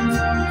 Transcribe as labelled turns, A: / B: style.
A: you.